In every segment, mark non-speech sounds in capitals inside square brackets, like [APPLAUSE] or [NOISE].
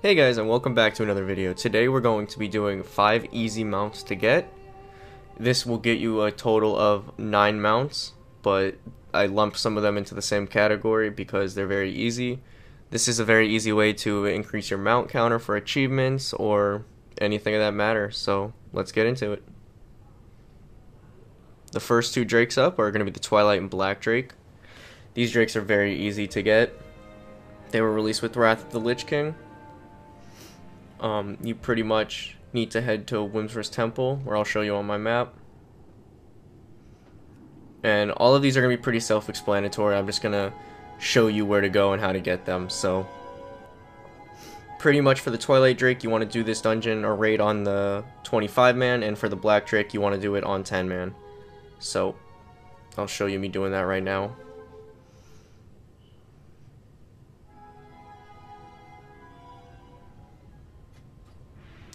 Hey guys and welcome back to another video. Today we're going to be doing 5 easy mounts to get. This will get you a total of 9 mounts, but I lump some of them into the same category because they're very easy. This is a very easy way to increase your mount counter for achievements or anything of that matter, so let's get into it. The first two drakes up are going to be the Twilight and Black Drake. These drakes are very easy to get. They were released with Wrath of the Lich King, um, you pretty much need to head to Wyrmrest Temple, where I'll show you on my map. And all of these are going to be pretty self-explanatory. I'm just going to show you where to go and how to get them. So, pretty much for the Twilight Drake, you want to do this dungeon or raid on the 25-man, and for the Black Drake, you want to do it on 10-man. So, I'll show you me doing that right now.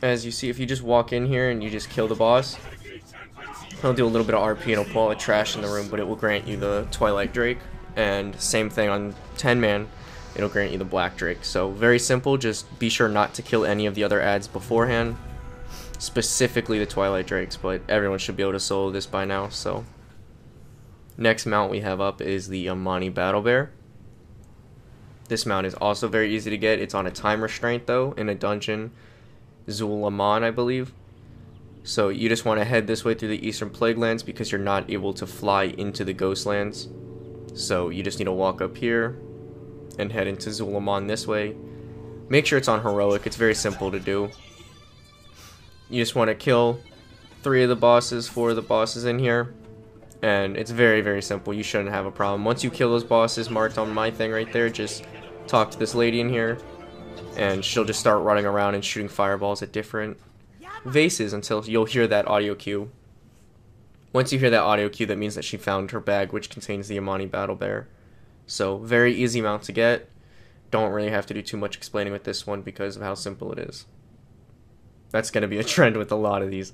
As you see, if you just walk in here and you just kill the boss, he'll do a little bit of RP and he'll pull all the trash in the room, but it will grant you the Twilight Drake. And same thing on 10 man, it'll grant you the Black Drake. So very simple, just be sure not to kill any of the other ads beforehand, specifically the Twilight Drakes, but everyone should be able to solo this by now, so. Next mount we have up is the Amani Battle Bear. This mount is also very easy to get. It's on a time restraint though, in a dungeon Zul'Aman, I believe. So you just want to head this way through the Eastern Plaguelands because you're not able to fly into the Ghostlands. So you just need to walk up here and head into Zul'Aman this way. Make sure it's on Heroic, it's very simple to do. You just want to kill three of the bosses, four of the bosses in here. And it's very, very simple. You shouldn't have a problem. Once you kill those bosses marked on my thing right there, just talk to this lady in here and she'll just start running around and shooting fireballs at different vases until you'll hear that audio cue. Once you hear that audio cue, that means that she found her bag, which contains the Amani Battle Bear. So, very easy mount to get. Don't really have to do too much explaining with this one because of how simple it is. That's going to be a [LAUGHS] trend with a lot of these.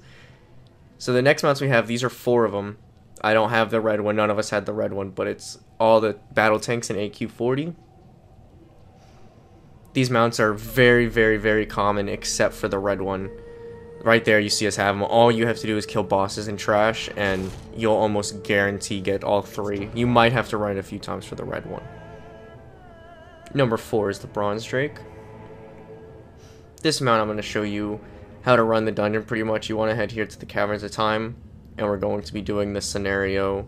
So, the next mounts we have, these are four of them. I don't have the red one, none of us had the red one, but it's all the battle tanks in AQ 40 these mounts are very, very, very common except for the red one. Right there, you see us have them. All you have to do is kill bosses and trash, and you'll almost guarantee get all three. You might have to run it a few times for the red one. Number four is the Bronze Drake. This mount, I'm going to show you how to run the dungeon pretty much. You want to head here to the Caverns of Time, and we're going to be doing this scenario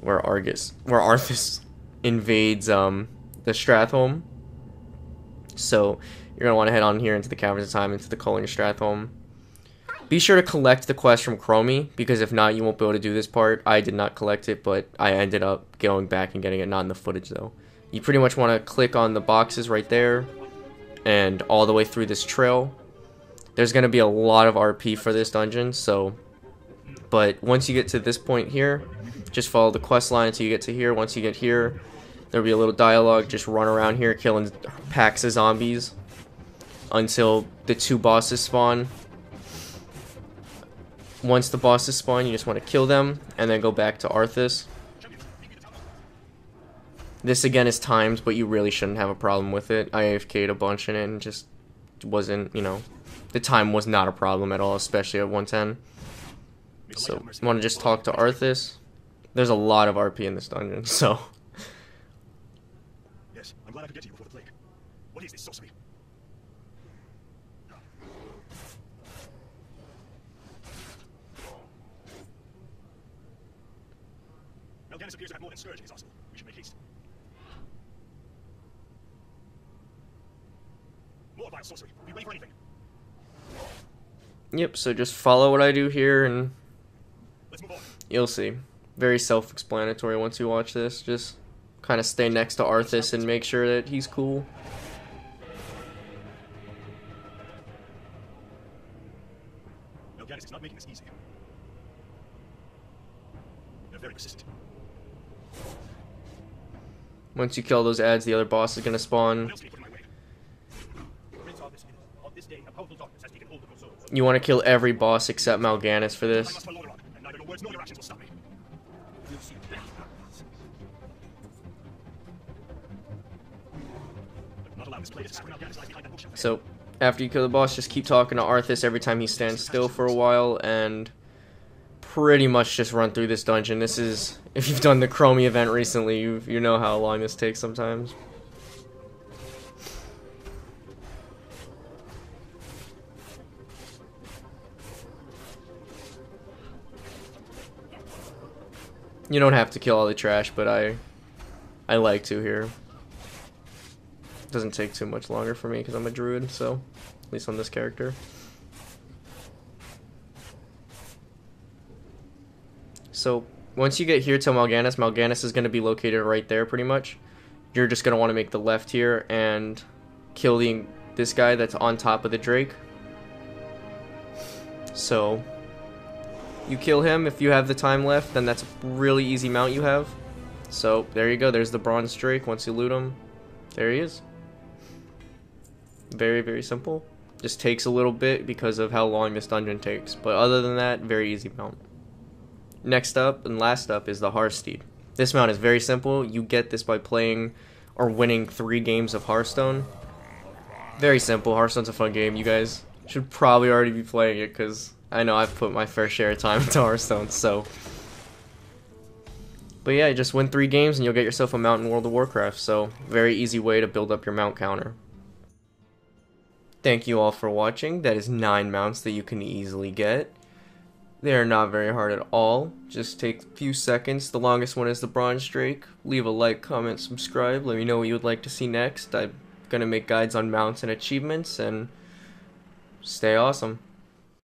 where Argus, where Arthas [LAUGHS] invades um, the Stratholme so you're going to want to head on here into the Caverns of Time, into the Culling Stratholme. Be sure to collect the quest from Chromie, because if not, you won't be able to do this part. I did not collect it, but I ended up going back and getting it, not in the footage though. You pretty much want to click on the boxes right there, and all the way through this trail. There's going to be a lot of RP for this dungeon, so... But once you get to this point here, just follow the quest line until you get to here. Once you get here, There'll be a little dialogue, just run around here killing packs of zombies until the two bosses spawn. Once the bosses spawn, you just want to kill them and then go back to Arthas. This again is timed, but you really shouldn't have a problem with it. I AFK'd a bunch in it and just wasn't, you know, the time was not a problem at all, especially at 110. So, want to just talk to Arthas. There's a lot of RP in this dungeon, [LAUGHS] so... I'm glad I could get to you before the plague. What is this sorcery? Mal'Ganis appears to have more than Scourge in his arsenal. We should make haste. More vile sorcery. Be ready for anything. Yep, so just follow what I do here and you'll see. Very self-explanatory once you watch this. Just kind of stay next to Arthas and make sure that he's cool. is not making this easy. They're very persistent. Once you kill those ads, the other boss is gonna spawn. You want to kill every boss except Mal'Ganis for this. So, after you kill the boss, just keep talking to Arthas every time he stands still for a while, and pretty much just run through this dungeon. This is, [LAUGHS] if you've done the Chromie event recently, you you know how long this takes sometimes. You don't have to kill all the trash, but I I like to here. Doesn't take too much longer for me because I'm a druid, so at least on this character. So once you get here to Mal'Ganis, Mal'Ganis is going to be located right there pretty much. You're just going to want to make the left here and kill the, this guy that's on top of the Drake. So you kill him if you have the time left, then that's a really easy mount you have. So there you go, there's the Bronze Drake. Once you loot him, there he is. Very, very simple. Just takes a little bit because of how long this dungeon takes. But other than that, very easy mount. Next up and last up is the Hearthsteed. This mount is very simple. You get this by playing or winning three games of Hearthstone. Very simple. Hearthstone's a fun game. You guys should probably already be playing it because I know I've put my fair share of time [LAUGHS] into Hearthstone, so. But yeah, just win three games and you'll get yourself a mount in World of Warcraft, so very easy way to build up your mount counter. Thank you all for watching. That is nine mounts that you can easily get. They are not very hard at all. Just take a few seconds. The longest one is the Bronze Drake. Leave a like, comment, subscribe. Let me know what you would like to see next. I'm going to make guides on mounts and achievements, and stay awesome.